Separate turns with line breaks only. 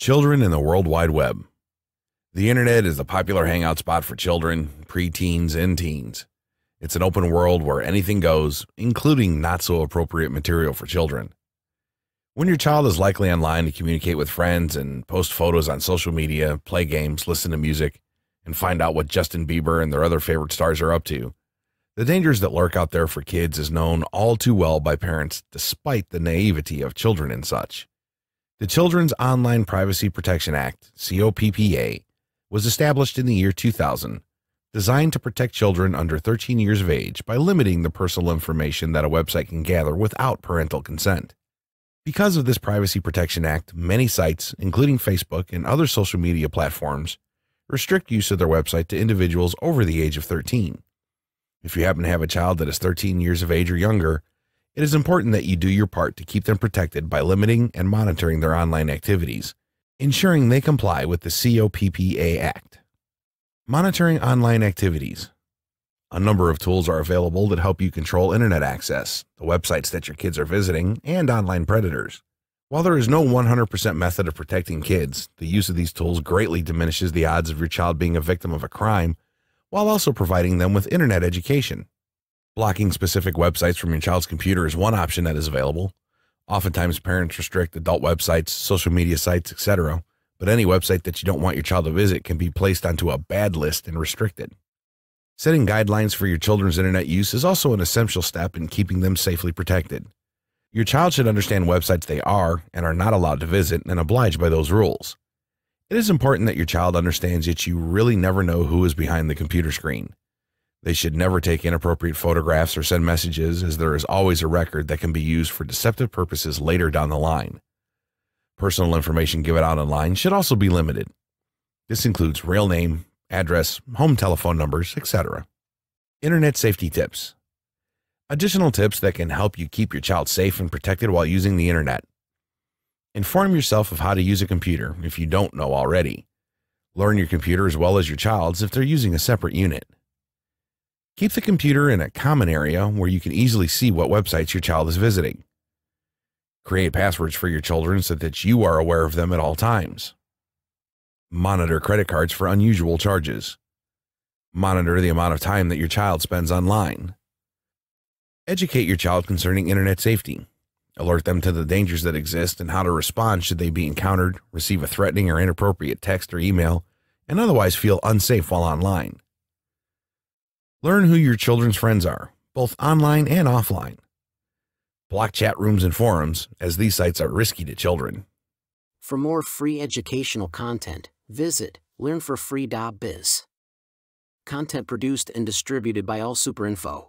Children in the World Wide Web. The internet is a popular hangout spot for children, preteens, and teens. It's an open world where anything goes, including not so appropriate material for children. When your child is likely online to communicate with friends and post photos on social media, play games, listen to music, and find out what Justin Bieber and their other favorite stars are up to, the dangers that lurk out there for kids is known all too well by parents despite the naivety of children and such. The Children's Online Privacy Protection Act, COPPA, was established in the year 2000, designed to protect children under 13 years of age by limiting the personal information that a website can gather without parental consent. Because of this Privacy Protection Act, many sites, including Facebook and other social media platforms, restrict use of their website to individuals over the age of 13. If you happen to have a child that is 13 years of age or younger, it is important that you do your part to keep them protected by limiting and monitoring their online activities, ensuring they comply with the COPPA Act. Monitoring online activities. A number of tools are available that help you control internet access, the websites that your kids are visiting, and online predators. While there is no 100% method of protecting kids, the use of these tools greatly diminishes the odds of your child being a victim of a crime while also providing them with internet education. Blocking specific websites from your child's computer is one option that is available. Oftentimes, parents restrict adult websites, social media sites, etc., but any website that you don't want your child to visit can be placed onto a bad list and restricted. Setting guidelines for your children's internet use is also an essential step in keeping them safely protected. Your child should understand websites they are and are not allowed to visit and oblige by those rules. It is important that your child understands that you really never know who is behind the computer screen. They should never take inappropriate photographs or send messages, as there is always a record that can be used for deceptive purposes later down the line. Personal information given out online should also be limited. This includes real name, address, home telephone numbers, etc. Internet safety tips. Additional tips that can help you keep your child safe and protected while using the internet. Inform yourself of how to use a computer if you don't know already. Learn your computer as well as your child's if they're using a separate unit. Keep the computer in a common area where you can easily see what websites your child is visiting. Create passwords for your children so that you are aware of them at all times. Monitor credit cards for unusual charges. Monitor the amount of time that your child spends online. Educate your child concerning internet safety. Alert them to the dangers that exist and how to respond should they be encountered, receive a threatening or inappropriate text or email, and otherwise feel unsafe while online. Learn who your children's friends are, both online and offline. Block chat rooms and forums, as these sites are risky to children.
For more free educational content, visit learnforfree.biz. Content produced and distributed by AllSuperInfo.